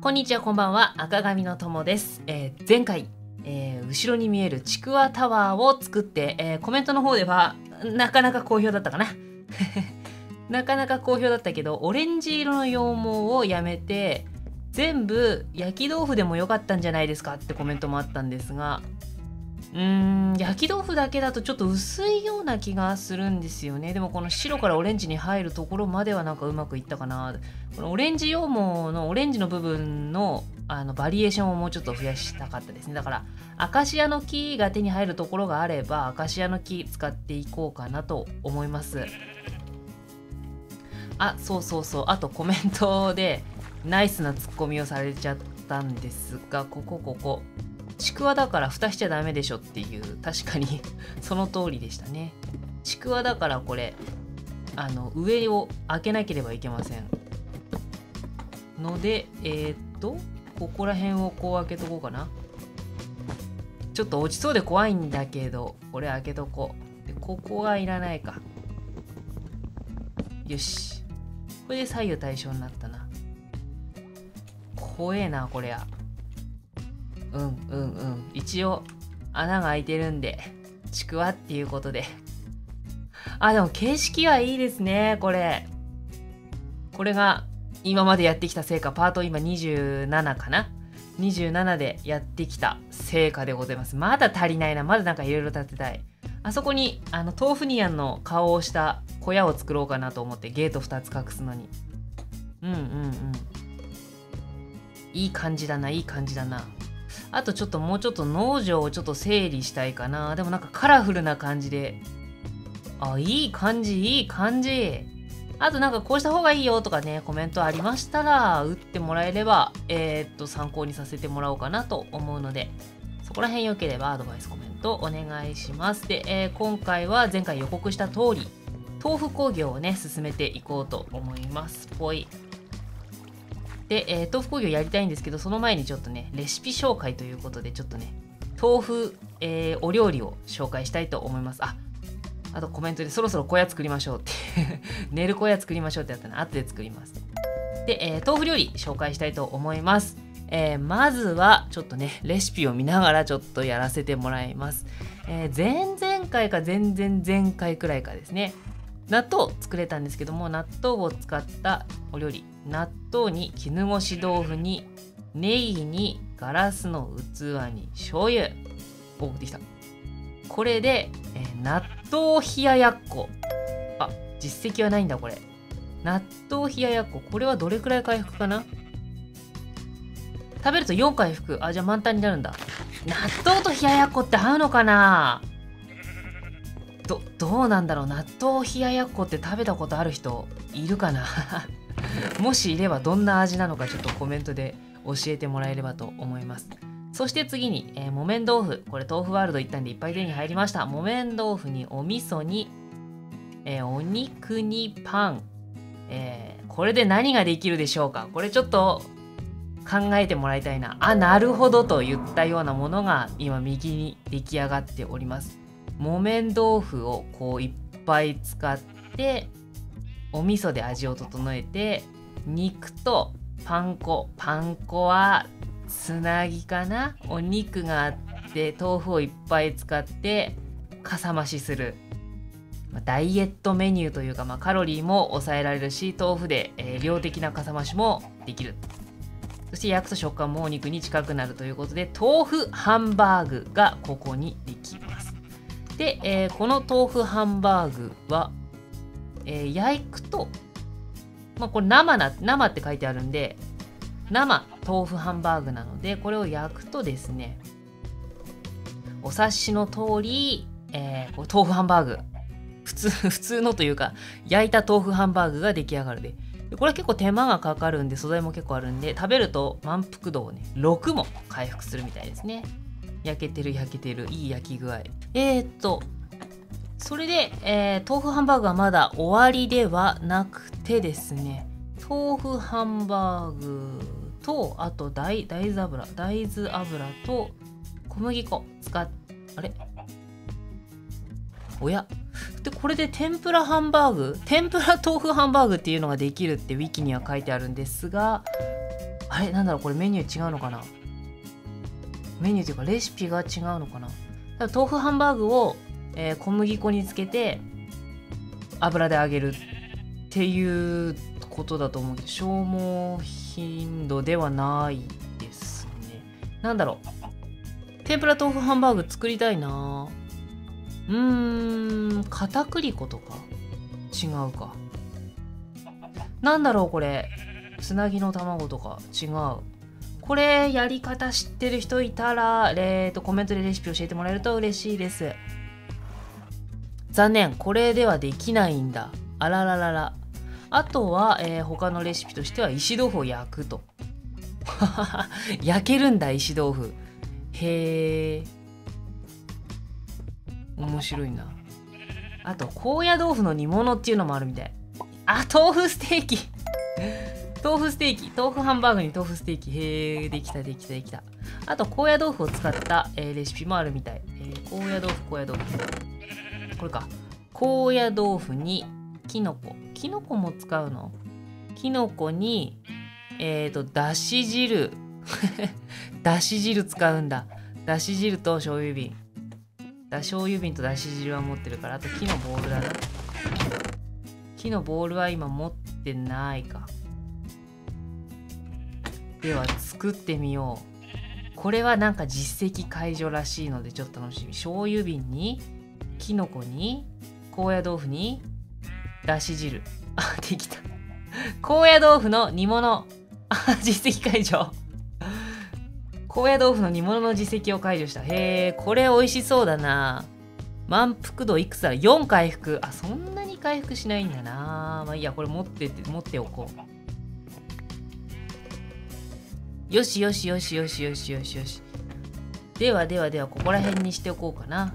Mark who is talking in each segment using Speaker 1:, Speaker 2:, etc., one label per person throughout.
Speaker 1: こんにちはこんばんは。赤髪の友です、えー前回、えー後ろに見えるちくわタワーを作って、えーコメントの方ではなかなか好評だったかな。なかなか好評だったけどオレンジ色の羊毛をやめて全部焼き豆腐でもよかったんじゃないですかってコメントもあったんですがうん焼き豆腐だけだとちょっと薄いような気がするんですよね。でもこの白からオレンジに入るところまではなんかうまくいったかな。このオレンジ羊毛のオレンジの部分のあのバリエーションをもうちょっと増やしたかったですね。だからアカシアの木が手に入るところがあればアカシアの木使っていこうかなと思います。あそうそうそう。あとコメントでナイスなツッコミをされちゃったんですがここここ。ちくわだから蓋しちゃダメでしょっていう確かに その通りでしたね。ちくわだからこれあの上を開けなければいけませんのでえー、っとここら辺をこう開けとこうかな。ちょっと落ちそうで怖いんだけどこれ開けとこう。でここがいらないか。よし。これで左右対称になったな。怖えなこりゃ。うんうんうん。一応穴が開いてるんでちくわっていうことで。あでも形式はいいですねこれ。これが今までやってきた成果。パート今27かな。27でやってきた成果でございます。まだ足りないな。まだなんかいろいろ立てたい。あそこにあの豆腐ニアンの顔をした小屋を作ろうかなと思ってゲート2つ隠すのに。うんうんうん。いい感じだないい感じだな。あとちょっともうちょっと農場をちょっと整理したいかな。でもなんかカラフルな感じで。あいい感じいい感じ。あとなんかこうした方がいいよとかねコメントありましたら打ってもらえればえーっと参考にさせてもらおうかなと思うので。そこら辺良ければアドバイスコメントお願いします。で、えー今回は前回予告した通り豆腐工業をね進めていこうと思います。ぽい。で、えー豆腐工業やりたいんですけどその前にちょっとねレシピ紹介ということでちょっとね豆腐、えーお料理を紹介したいと思います。ああとコメントでそろそろ小屋作りましょうって。寝る小屋作りましょうってやったの後で作ります。で、えー豆腐料理紹介したいと思います、えーまずはちょっとねレシピを見ながらちょっとやらせてもらいます、えー前々回か前々前回くらいかですね。納豆作れたんですけども納豆を使ったお料理。納豆に絹ごし豆腐にネギにガラスの器に醤油。おできた。これで、えー納豆冷ややっこ。あ実績はないんだこれ。納豆冷ややっこ。これはどれくらい回復かな？食べると4回復。あじゃあ満タンになるんだ。納豆と冷ややっこって合うのかな？どどうなんだろう？納豆冷ややっこって食べたことある人いるかな？もしいればどんな味なのかちょっとコメントで教えてもらえればと思います。そして次に、えー木綿豆腐。これ豆腐ワールド行ったんでいっぱい手に入りました。木綿豆腐にお味噌に、えーお肉にパン、えーこれで何ができるでしょうか。これちょっと考えてもらいたいな。あなるほどと言ったようなものが今右に出来上がっております。木綿豆腐をこういっぱい使ってお味噌で味を整えて肉とパン粉。パン粉はつなぎかな。お肉があって豆腐をいっぱい使ってかさ増しする。ダイエットメニューというか、まあ、カロリーも抑えられるし豆腐で、えー量的なかさ増しもできる。そして焼くと食感もお肉に近くなるということで豆腐ハンバーグがここにできます。で、えーこの豆腐ハンバーグは、えー焼くとまあこれ生な生って書いてあるんで生豆腐ハンバーグなのでこれを焼くとですねお察しの通り、えーこれ豆腐ハンバーグ。普通 普通のというか焼いた豆腐ハンバーグが出来上がるで。でこれは結構手間がかかるんで素材も結構あるんで食べると満腹度をね6も回復するみたいですね。焼けてる焼けてるいい焼き具合。えー、っとそれで、えー豆腐ハンバーグはまだ終わりではなくてですね豆腐ハンバーグとあと大大豆油大豆油と小麦粉使っあれ？おや？でこれで天ぷらハンバーグ？天ぷら豆腐ハンバーグっていうのができるってウィキには書いてあるんですがあれ？なんだろう？これメニュー違うのかな？メニューというかレシピが違うのかな？豆腐ハンバーグを、えー、小麦粉につけて油で揚げるっていうことだと思うけど消耗頻度ではないですね。なんだろう。天ぷら豆腐ハンバーグ作りたいな。うーん片栗粉とか。違うか。なんだろうこれ。つなぎの卵とか。違う。これやり方知ってる人いたら、えー、とコメントでレシピ教えてもらえると嬉しいです。残念。これではできないんだ。あらららら。あとは、えー、他のレシピとしては石豆腐を焼くと。焼けるんだ石豆腐。へえ面白いな。あと高野豆腐の煮物っていうのもあるみたい。あ豆腐ステーキ。豆腐ステーキ。豆腐ハンバーグに豆腐ステーキ。へえできたできたできた。あと高野豆腐を使った、えー、レシピもあるみたい、えー、高野豆腐高野豆腐。これか。高野豆腐にきのこきのこも使うの？きのこにえっ、ー、とだし汁。だし汁使うんだ。だし汁と醤油瓶。だ醤油瓶とだし汁は持ってるからあと木のボールだな。木のボールは今持ってないか。では作ってみよう。これはなんか実績解除らしいのでちょっと楽しみ。醤油瓶にきのこに高野豆腐にだし汁。あできた。高野豆腐の煮物。実績解除。高野豆腐の煮物の実績を解除した。へえこれ美味しそうだな。満腹度いくつだ ?4 回復。あそんなに回復しないんだな。まあいいやこれ持ってって持っておこう。よしよしよしよしよしよしよし。ではではではここら辺にしておこうかな。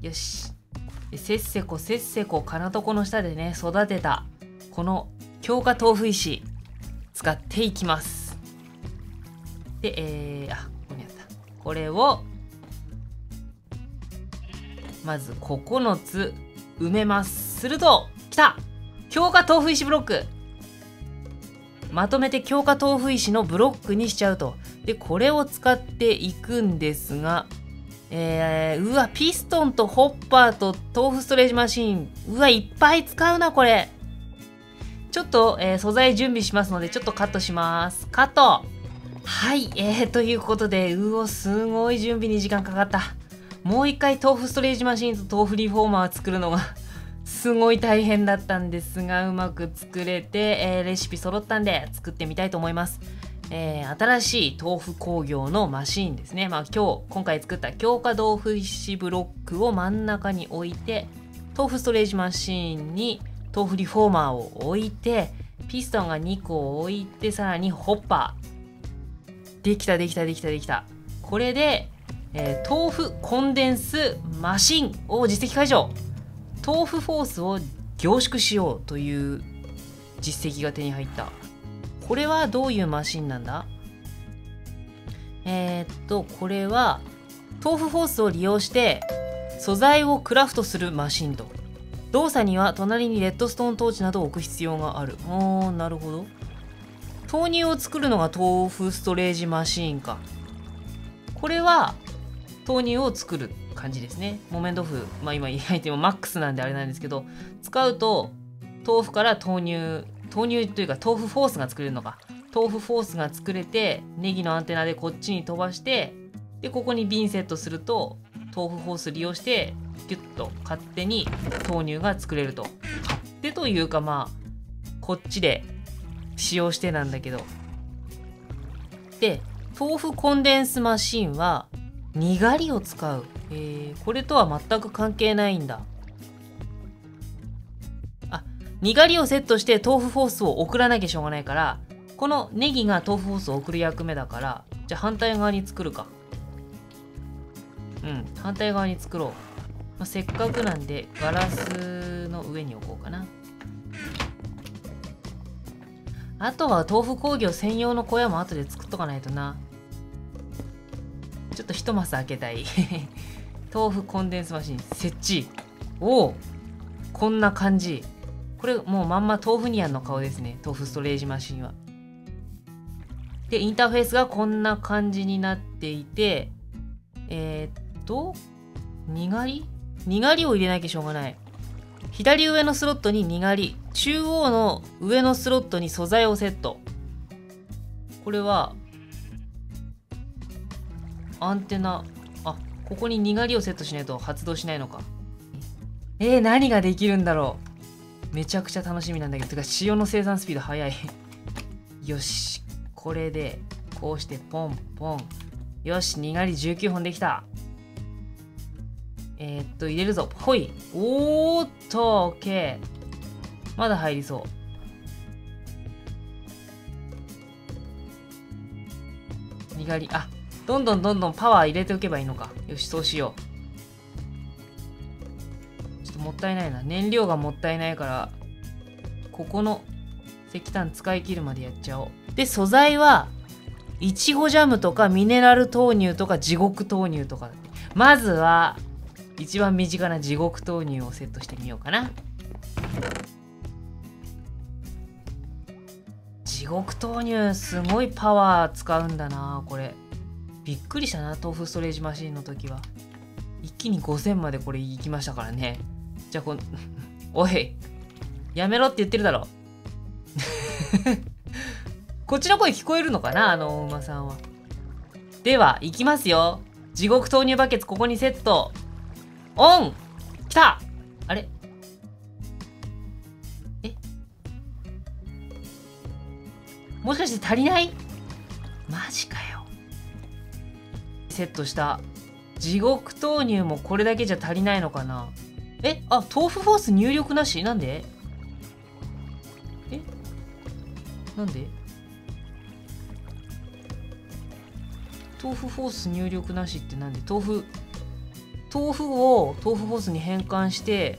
Speaker 1: よし。せっせこせっせこ金床の下でね育てたこの強化豆腐石使っていきます。でえー、あここにあった。これをまず9つ埋めます。するときた！強化豆腐石ブロック。まとめて強化豆腐石のブロックにしちゃうと。でこれを使っていくんですがえー、うわ、ピストンとホッパーと豆腐ストレージマシン。うわ、いっぱい使うな、これ。ちょっと、えー、素材準備しますので、ちょっとカットします。カットはい、えー、ということで、うお、すごい準備に時間かかった。もう一回豆腐ストレージマシンと豆腐リフォーマー作るのがすごい大変だったんですが、うまく作れて、えー、レシピ揃ったんで作ってみたいと思います。えー、新しい豆腐工業のマシーンですね。まあ今日、今回作った強化豆腐石ブロックを真ん中に置いて、豆腐ストレージマシーンに豆腐リフォーマーを置いて、ピストンが2個置いて、さらにホッパー。できたできたできたできた。これで、えー、豆腐コンデンスマシンを実績解除。豆腐フォースを凝縮しようという実績が手に入った。これはどういうマシンなんだ？えー、っと、これは豆腐フォースを利用して素材をクラフトするマシンと。動作には隣にレッドストーントーチなどを置く必要がある。おー、なるほど。豆乳を作るのが豆腐ストレージマシーンか。これは豆乳を作る感じですね。木綿豆腐、まあ今焼いてもマックスなんであれなんですけど、使うと豆腐から豆乳豆乳というか豆腐フォースが作れるのか。豆腐フォースが作れてネギのアンテナでこっちに飛ばしてでここに瓶セットすると豆腐フォース利用してギュッと勝手に豆乳が作れると。勝手というかまあこっちで使用してなんだけど。で豆腐コンデンスマシンはにがりを使う、えー、これとは全く関係ないんだ。にがりをセットして豆腐フォースを送らなきゃしょうがないからこのネギが豆腐ホースを送る役目だからじゃあ反対側に作るか。うん反対側に作ろう、まあ、せっかくなんでガラスの上に置こうかな。あとは豆腐工業専用の小屋も後で作っとかないとな。ちょっと一マス開けたい。豆腐コンデンスマシン設置。おおこんな感じ。これもうまんま豆腐ニアンの顔ですね。豆腐ストレージマシンは。でインターフェースがこんな感じになっていてえー、っとにがり？にがりを入れなきゃしょうがない。左上のスロットににがり。中央の上のスロットに素材をセット。これはアンテナ。あここににがりをセットしないと発動しないのか。えー、何ができるんだろう。めちゃくちゃ楽しみなんだけどてか塩の生産スピード速いよしこれでこうしてポンポンよしにがり19本できたえー、っと、入れるぞ。ほい。おーっと、オッケー。まだ入りそう。にがり、あ、どんどんどんどんパワー入れておけばいいのか。よし、そうしよう。もったいないな。燃料がもったいないから、ここの石炭使い切るまでやっちゃおう。で、素材は、いちごジャムとかミネラル豆乳とか地獄豆乳とか。まずは、一番身近な地獄豆乳をセットしてみようかな地獄豆乳すごいパワー使うんだなこれびっくりしたな豆腐ストレージマシンの時は一気に5000までこれいきましたからねじゃあこのおいやめろって言ってるだろ。こっちの声聞こえるのかなあのお馬さんは。では行きますよ。地獄豆乳バケツここにセット。オン!来た!あれ?え?もしかして足りない?マジかよ。セットした地獄豆乳もこれだけじゃ足りないのかな。えあ、豆腐フォース入力なし？なんで？え？なんで？豆腐フォース入力なしってなんで？豆腐豆腐を豆腐ホースに変換して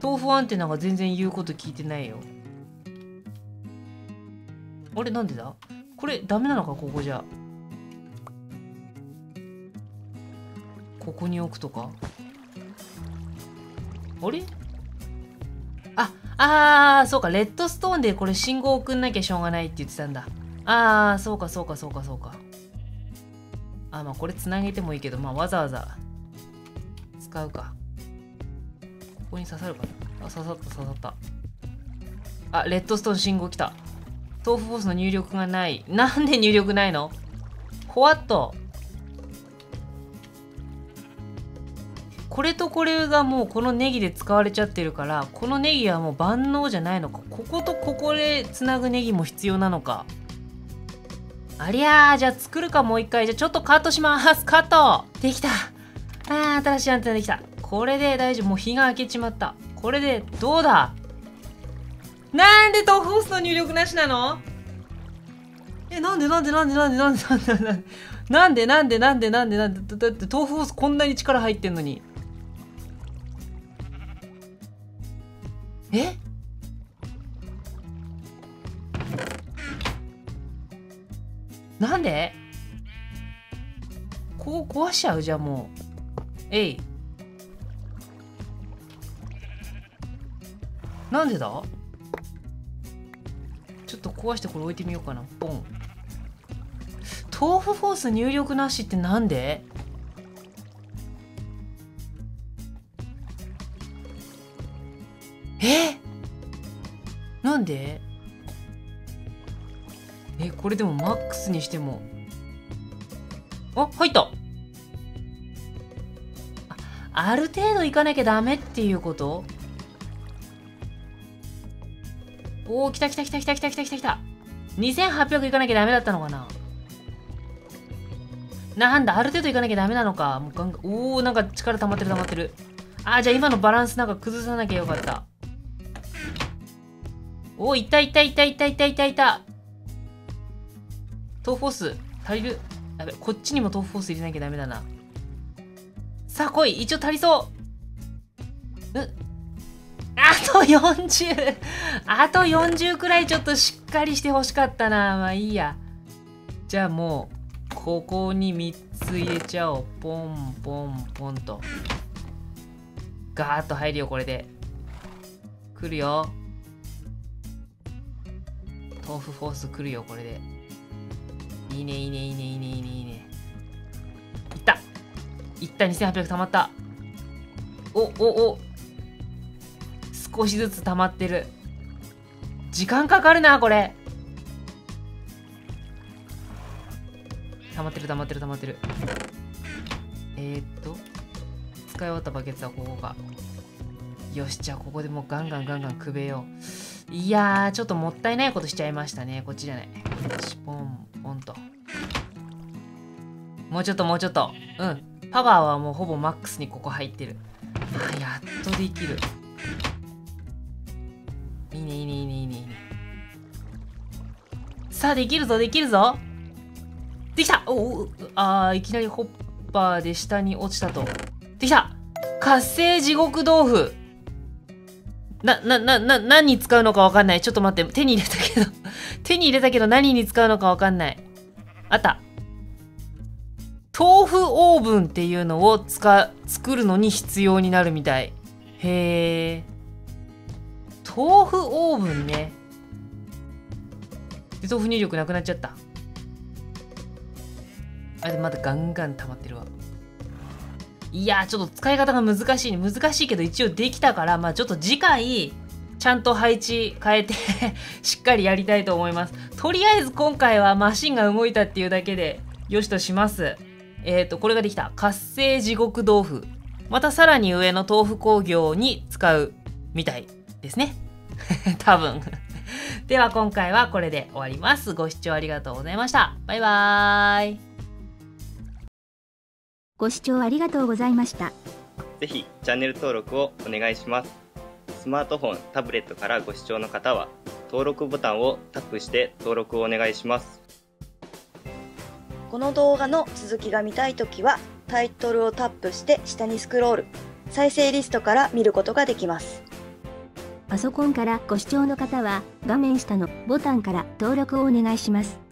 Speaker 1: 豆腐アンテナが全然言うこと聞いてないよ。あれなんでだ？これダメなのか？ここじゃ。ここに置くとか。あれ？ああーそうかレッドストーンでこれ信号送んなきゃしょうがないって言ってたんだああそうかそうかそうかそうかあまあこれつなげてもいいけどまあわざわざ使うか。ここに刺さるかな？あ、刺さった刺さった。あ、レッドストーン信号来た。豆腐フォースの入力がない。なんで入力ないの？ほわっと。これとこれがもうこのネギで使われちゃってるからこのネギはもう万能じゃないのかこことここでつなぐネギも必要なのかありゃーじゃあ作るかもう一回じゃあちょっとカットしますカットできたあー、新しいアンテナできた。これで大丈夫。もう日が明けちまった。これで、どうだ?なんで豆腐ホースの入力なしなの?え、なんでなんでなんでなんでなんでなんでなんでなんでなんでなんでなんでだって豆腐ホースこんなに力入ってんのに。え？なんで？ここ壊しちゃう？じゃあもう。えい。なんでだ？ちょっと壊してこれ置いてみようかな。ポン。豆腐フォース入力なしってなんで？え？なんで？えこれでもマックスにしても。あ入った。ある程度行かなきゃダメっていうこと？おお来た来た来た来た来た来た来た。来た2800行かなきゃダメだったのかな？なんだある程度行かなきゃダメなのか。もうガンガン。おおなんか力溜まってる溜まってる。あじゃあ今のバランスなんか崩さなきゃよかった。おおいたいたいたいたいたいたい。た豆腐フォース足りる？やべこっちにも豆腐フォース入れなきゃダメだな。さあ来い。一応足りそう。うあと40あと40くらいちょっとしっかりしてほしかったな。まあいいや。じゃあもうここに3つ入れちゃおう。ポンポンポンと。ガーッと入るよこれで。来るよ。豆腐フォース来るよこれで。いいねいいねいいねいいねいいねいいね。いった。いった2800溜まった。おおお。少しずつ溜まってる。時間かかるなこれ。溜まってる溜まってる溜まってる。えー、っと使い終わったバケツはここか。よしじゃあここでもうガンガンガンガンくべよう。いやーちょっともったいないことしちゃいましたね。こっちじゃない。よしポンポンと。もうちょっともうちょっと。うん。パワーはもうほぼマックスにここ入ってる。あやっとできる。いいねいいねいいねいいねいいね。さあできるぞできるぞ。できた。おおあーいきなりホッパーで下に落ちたと。できた。活性地獄豆腐。な、な、な、な、何に使うのかわかんない。ちょっと待って、手に入れたけど 手に入れたけど何に使うのかわかんない。あった。豆腐オーブンっていうのを使、作るのに必要になるみたい。へえ。豆腐オーブンね。豆腐入力なくなっちゃった。あ、で、まだガンガン溜まってるわ。いやちょっと使い方が難しいね。難しいけど一応できたから、まあちょっと次回、ちゃんと配置変えて しっかりやりたいと思います。とりあえず今回はマシンが動いたっていうだけで、よしとします。えっ、ー、と、これができた。活性地獄豆腐。またさらに上の豆腐工業に使うみたいですね。多分 では今回はこれで終わります。ご視聴ありがとうございました。バイバーイ。
Speaker 2: ご視聴ありがとうございました。
Speaker 3: ぜひチャンネル登録をお願いします。スマートフォン、タブレットからご視聴の方は、登録ボタンをタップして登録をお願いします。
Speaker 4: この動画の続きが見たいときは、タイトルをタップして下にスクロール、再生リストから見ることができます。
Speaker 2: パソコンからご視聴の方は、画面下のボタンから登録をお願いします。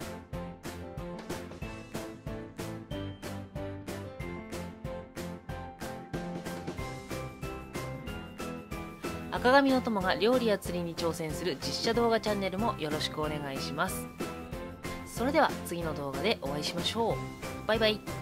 Speaker 1: 赤髪の友が料理や釣りに挑戦する実写動画チャンネルもよろしくお願いします。それでは次の動画でお会いしましょう。バイバイ。